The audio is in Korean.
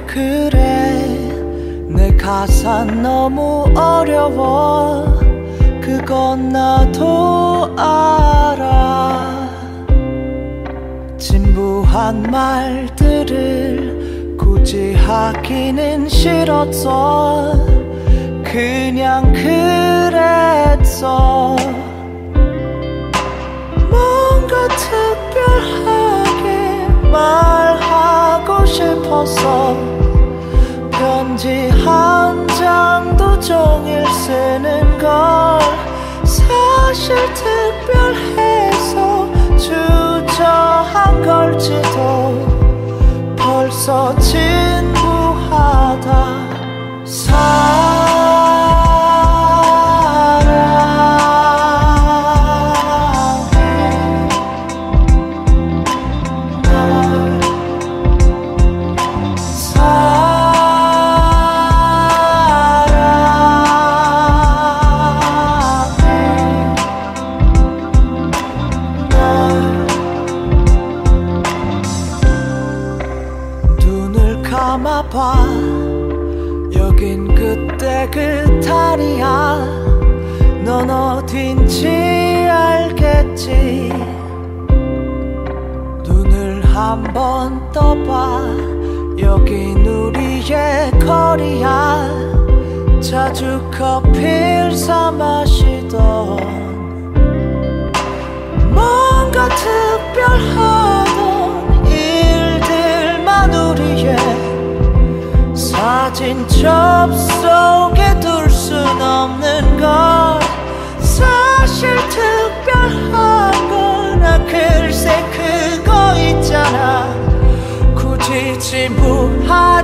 그래. 내 가사 너무 어려워. 그건 나도 알아. 진부한 말들을 굳이 하기는 싫었어 그냥 그랬 싶어서 편지 한 장도 종일 쓰는 걸 사실 특별해서 주저한 걸지도 벌써 진 감아봐 여긴 그때 그 다리야. 넌 어딘지 알겠지. 눈을 한번 떠봐. 여긴 우리의 거리야. 자주 커피를 사 마시 사진 접속에 둘 순 없는 걸. 사실 특별한 거나 글쎄 그거 있잖아. 굳이 진부하자면